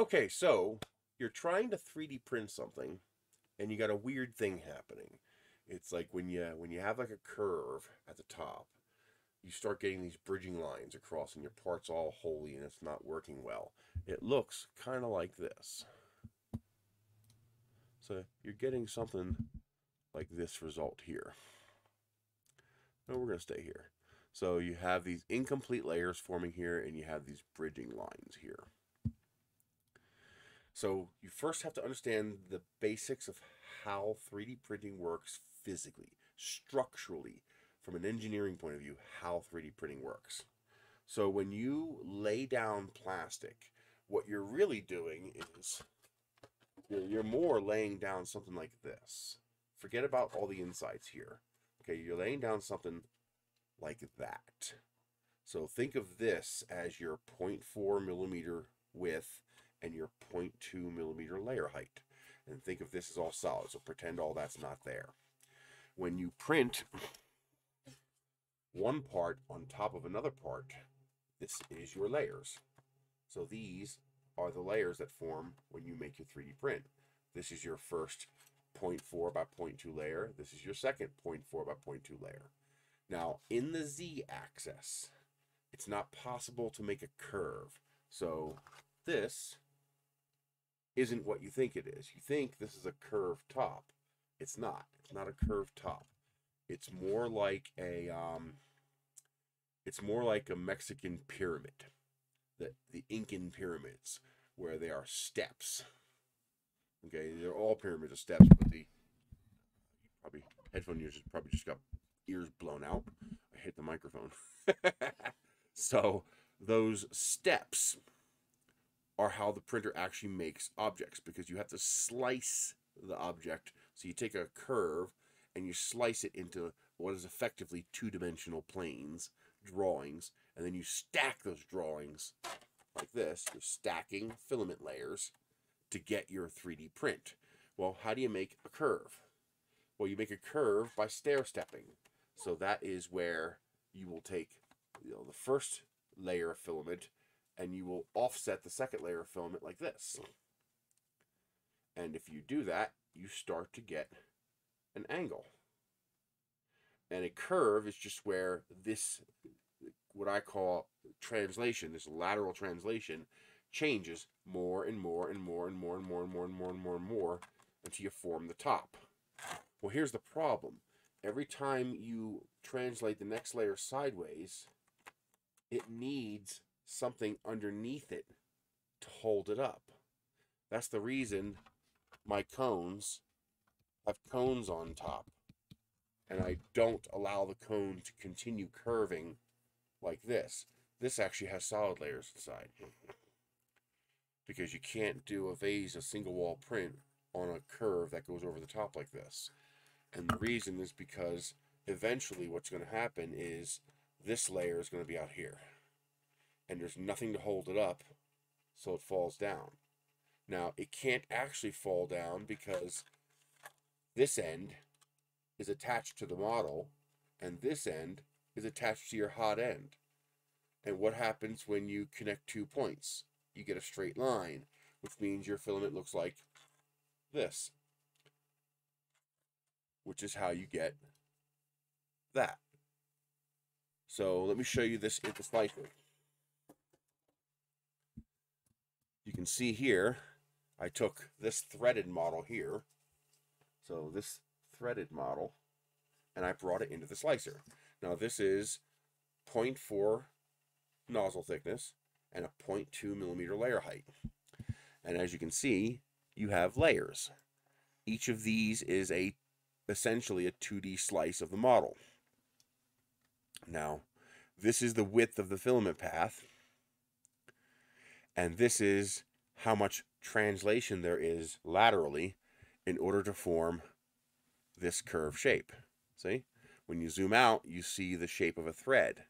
Okay, so you're trying to 3D print something and you got a weird thing happening. It's like when you when you have like a curve at the top, you start getting these bridging lines across and your part's all holy and it's not working well. It looks kind of like this. So you're getting something like this result here. No, we're going to stay here. So you have these incomplete layers forming here and you have these bridging lines here. So you first have to understand the basics of how 3D printing works physically, structurally, from an engineering point of view, how 3D printing works. So when you lay down plastic, what you're really doing is you're, more laying down something like this. Forget about all the insides here. Okay, you're laying down something like that. So think of this as your 0.4 millimeter width and your 0.2 millimeter layer height. And think of this as all solid, so pretend all that's not there. When you print one part on top of another part, this is your layers. So these are the layers that form when you make your 3D print. This is your first 0.4 by 0.2 layer. This is your second 0.4 by 0.2 layer. Now, in the z-axis, it's not possible to make a curve. So this isn't what you think it is. You think this is a curved top. It's not. It's not a curved top. It's more like a um, it's more like a Mexican pyramid, the the Incan pyramids, where they are steps. Okay, they're all pyramids of steps, but the probably headphone users probably just got ears blown out. I hit the microphone. so those steps are how the printer actually makes objects because you have to slice the object. So you take a curve and you slice it into what is effectively two-dimensional planes, drawings, and then you stack those drawings like this. You're stacking filament layers to get your 3D print. Well, how do you make a curve? Well, you make a curve by stair stepping. So that is where you will take you know, the first layer of filament and you will offset the second layer of filament like this. And if you do that, you start to get an angle. And a curve is just where this, what I call translation, this lateral translation, changes more and more and more and more and more and more and more and more and more until you form the top. Well, here's the problem. Every time you translate the next layer sideways, it needs something underneath it to hold it up. That's the reason my cones have cones on top. And I don't allow the cone to continue curving like this. This actually has solid layers inside. Because you can't do a vase, a single wall print on a curve that goes over the top like this. And the reason is because eventually what's going to happen is this layer is going to be out here. And there's nothing to hold it up, so it falls down. Now, it can't actually fall down because this end is attached to the model and this end is attached to your hot end. And what happens when you connect two points? You get a straight line, which means your filament looks like this, which is how you get that. So let me show you this in the slicer. You can see here, I took this threaded model here, so this threaded model, and I brought it into the slicer. Now this is 0.4 nozzle thickness and a 0.2 millimeter layer height. And as you can see, you have layers. Each of these is a essentially a 2D slice of the model. Now, this is the width of the filament path, and this is how much translation there is laterally in order to form this curve shape. See? When you zoom out, you see the shape of a thread.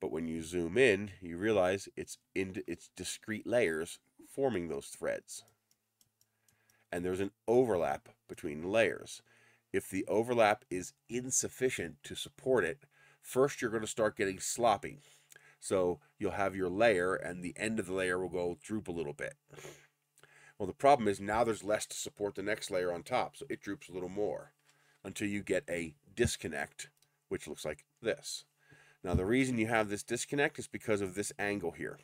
But when you zoom in, you realize it's in it's discrete layers forming those threads. And there's an overlap between layers. If the overlap is insufficient to support it, first you're going to start getting sloppy. So you'll have your layer and the end of the layer will go droop a little bit. Well, the problem is now there's less to support the next layer on top, so it droops a little more until you get a disconnect, which looks like this. Now, the reason you have this disconnect is because of this angle here.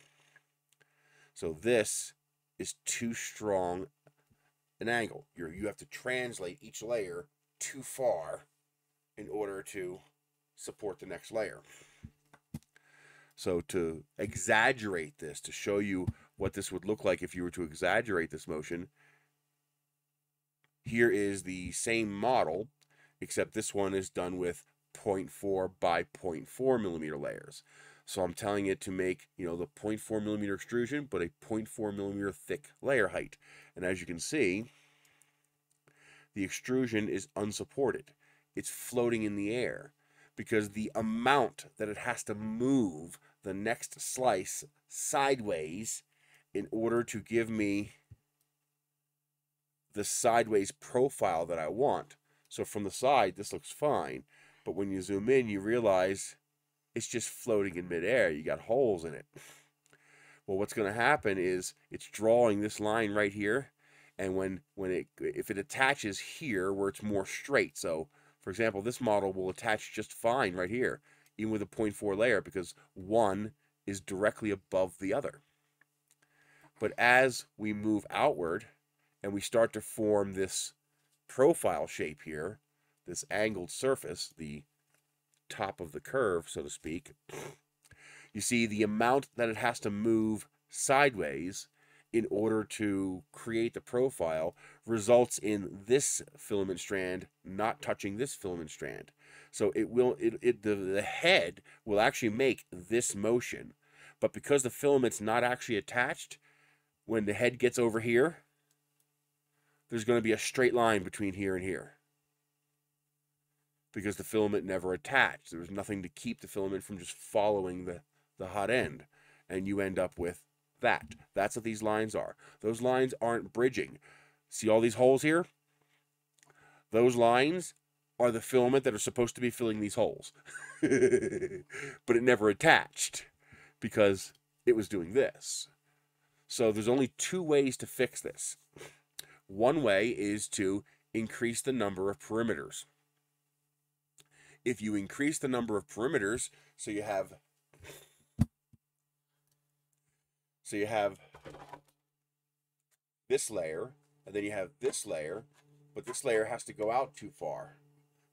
So this is too strong an angle. you you have to translate each layer too far in order to support the next layer. So to exaggerate this, to show you what this would look like if you were to exaggerate this motion, here is the same model, except this one is done with 0.4 by 0.4 millimeter layers. So I'm telling it to make, you know, the 0.4 millimeter extrusion, but a 0.4 millimeter thick layer height. And as you can see, the extrusion is unsupported. It's floating in the air because the amount that it has to move the next slice sideways in order to give me the sideways profile that I want. So from the side, this looks fine. But when you zoom in, you realize it's just floating in midair. You got holes in it. Well, what's going to happen is it's drawing this line right here. And when, when it, if it attaches here where it's more straight, so for example, this model will attach just fine right here, even with a 0.4 layer because one is directly above the other. But as we move outward and we start to form this profile shape here, this angled surface, the top of the curve, so to speak, you see the amount that it has to move sideways in order to create the profile results in this filament strand not touching this filament strand. So it will it, it the, the head will actually make this motion, but because the filament's not actually attached, when the head gets over here, there's going to be a straight line between here and here. Because the filament never attached. There was nothing to keep the filament from just following the, the hot end. And you end up with that. That's what these lines are. Those lines aren't bridging. See all these holes here? Those lines are the filament that are supposed to be filling these holes. but it never attached because it was doing this. So there's only two ways to fix this. One way is to increase the number of perimeters. If you increase the number of perimeters, so you have So you have this layer, and then you have this layer, but this layer has to go out too far.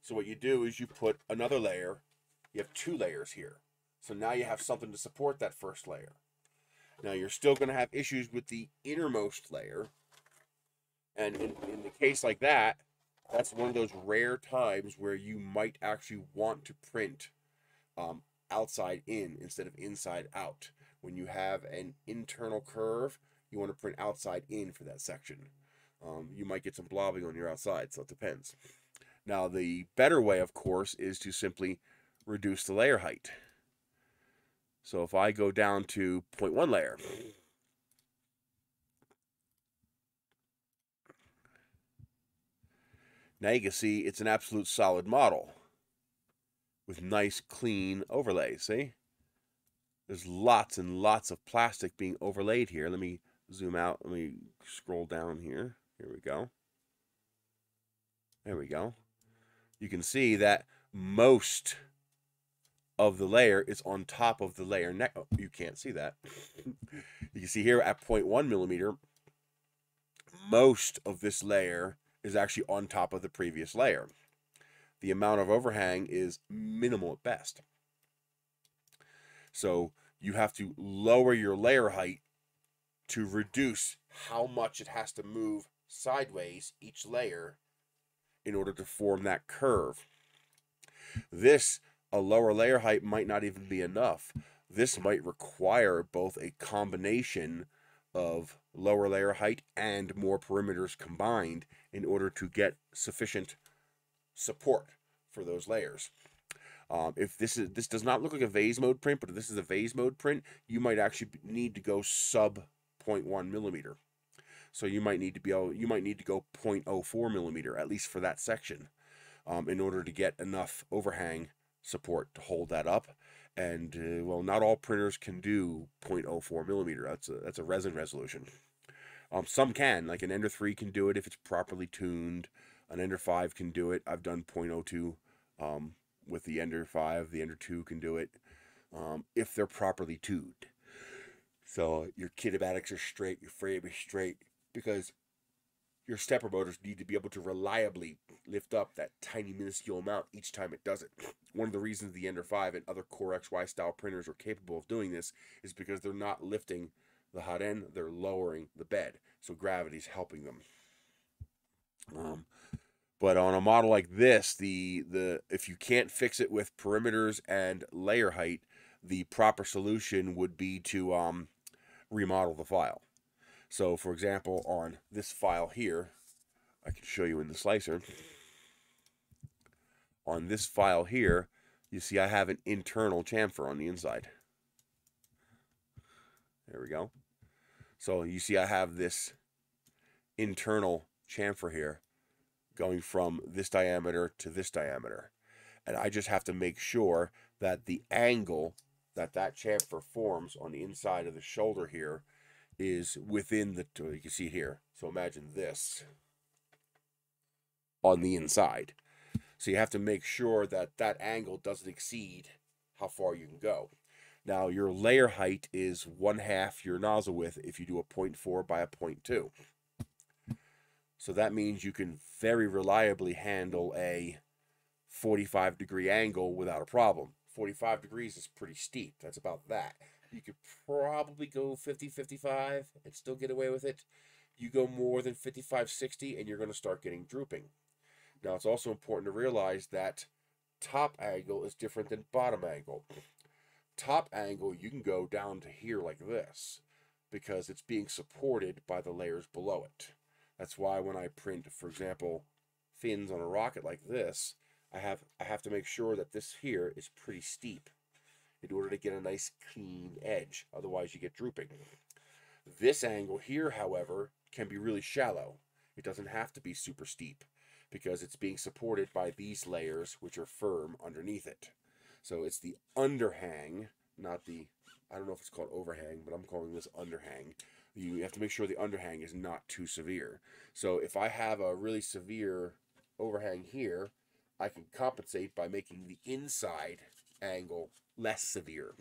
So what you do is you put another layer, you have two layers here. So now you have something to support that first layer. Now you're still going to have issues with the innermost layer. And in, in the case like that, that's one of those rare times where you might actually want to print um, outside in instead of inside out. When you have an internal curve, you want to print outside in for that section. Um, you might get some blobbing on your outside, so it depends. Now, the better way, of course, is to simply reduce the layer height. So if I go down to 0.1 layer, now you can see it's an absolute solid model with nice clean overlays, see? There's lots and lots of plastic being overlaid here. Let me zoom out. Let me scroll down here. Here we go. There we go. You can see that most of the layer is on top of the layer next. Oh, you can't see that. you can see here at 0.1 millimeter, most of this layer is actually on top of the previous layer. The amount of overhang is minimal at best. So you have to lower your layer height to reduce how much it has to move sideways each layer in order to form that curve. This, a lower layer height might not even be enough. This might require both a combination of lower layer height and more perimeters combined in order to get sufficient support for those layers. Um, if this is this does not look like a vase mode print, but if this is a vase mode print, you might actually need to go sub 0.1 millimeter. So you might need to be able, you might need to go 0.04 millimeter at least for that section, um, in order to get enough overhang support to hold that up. And uh, well, not all printers can do 0.04 millimeter. That's a that's a resin resolution. Um, some can, like an Ender 3 can do it if it's properly tuned. An Ender 5 can do it. I've done 0.02 um, with the Ender 5. The Ender 2 can do it um, if they're properly tuned. So your kinematics are straight, your frame is straight, because your stepper motors need to be able to reliably lift up that tiny minuscule amount each time it does it. One of the reasons the Ender 5 and other Core XY style printers are capable of doing this is because they're not lifting the hot end, they're lowering the bed. So gravity's helping them. Um, but on a model like this, the the if you can't fix it with perimeters and layer height, the proper solution would be to um, remodel the file. So for example, on this file here, I can show you in the slicer. On this file here, you see I have an internal chamfer on the inside. There we go. So you see I have this internal chamfer here going from this diameter to this diameter. And I just have to make sure that the angle that that chamfer forms on the inside of the shoulder here is within the, you can see here. So imagine this on the inside. So you have to make sure that that angle doesn't exceed how far you can go. Now, your layer height is one half your nozzle width if you do a 0.4 by a 0.2. So that means you can very reliably handle a 45 degree angle without a problem. 45 degrees is pretty steep. That's about that. You could probably go 50, 55 and still get away with it. You go more than 55, 60 and you're going to start getting drooping. Now, it's also important to realize that top angle is different than bottom angle top angle, you can go down to here like this because it's being supported by the layers below it. That's why when I print, for example, fins on a rocket like this, I have I have to make sure that this here is pretty steep in order to get a nice clean edge. Otherwise, you get drooping. This angle here, however, can be really shallow. It doesn't have to be super steep because it's being supported by these layers which are firm underneath it. So it's the underhang, not the, I don't know if it's called overhang, but I'm calling this underhang. You have to make sure the underhang is not too severe. So if I have a really severe overhang here, I can compensate by making the inside angle less severe.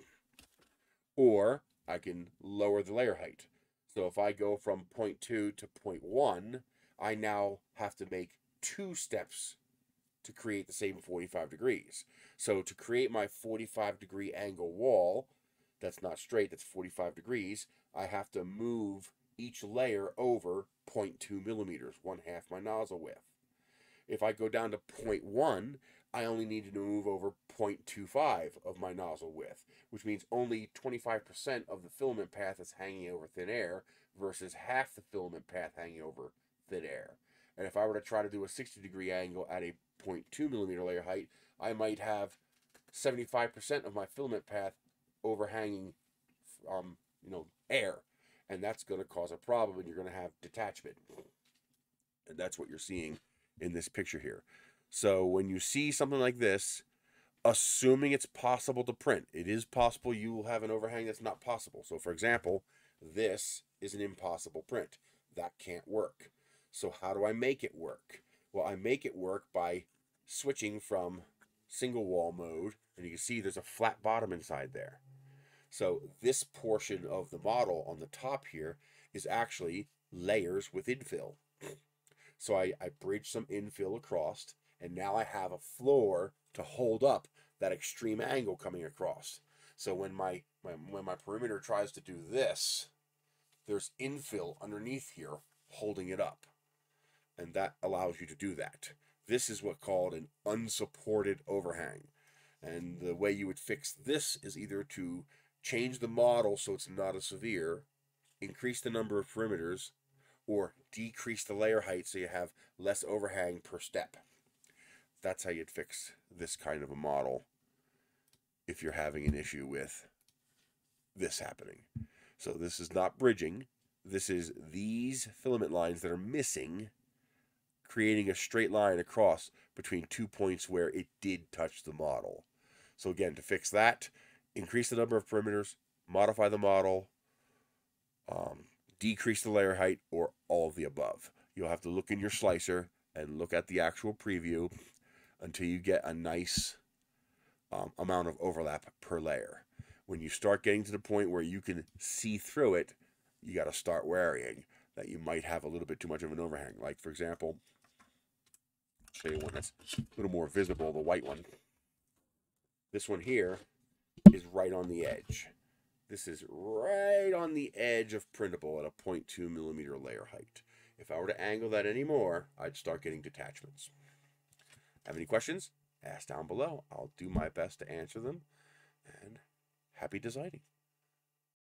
Or I can lower the layer height. So if I go from 0.2 to 0.1, I now have to make two steps to create the same 45 degrees. So to create my 45 degree angle wall, that's not straight, that's 45 degrees, I have to move each layer over 0.2 millimeters, one half my nozzle width. If I go down to 0.1, I only need to move over 0.25 of my nozzle width, which means only 25% of the filament path is hanging over thin air versus half the filament path hanging over thin air. And if I were to try to do a 60 degree angle at a 0.2 millimeter layer height, I might have 75% of my filament path overhanging, um, you know, air. And that's going to cause a problem and you're going to have detachment. And that's what you're seeing in this picture here. So when you see something like this, assuming it's possible to print, it is possible you will have an overhang that's not possible. So for example, this is an impossible print. That can't work. So how do I make it work? Well, I make it work by switching from single wall mode, and you can see there's a flat bottom inside there. So this portion of the model on the top here is actually layers with infill. So I, I bridge some infill across, and now I have a floor to hold up that extreme angle coming across. So when my, my when my perimeter tries to do this, there's infill underneath here holding it up. And that allows you to do that. This is what called an unsupported overhang. And the way you would fix this is either to change the model so it's not as severe, increase the number of perimeters, or decrease the layer height so you have less overhang per step. That's how you'd fix this kind of a model if you're having an issue with this happening. So this is not bridging. This is these filament lines that are missing creating a straight line across between two points where it did touch the model. So again, to fix that, increase the number of perimeters, modify the model, um, decrease the layer height, or all of the above. You'll have to look in your slicer and look at the actual preview until you get a nice um, amount of overlap per layer. When you start getting to the point where you can see through it, you got to start worrying that you might have a little bit too much of an overhang. Like, for example, show you one that's a little more visible, the white one. This one here is right on the edge. This is right on the edge of printable at a 0.2 millimeter layer height. If I were to angle that anymore, I'd start getting detachments. Have any questions? Ask down below. I'll do my best to answer them. And happy designing.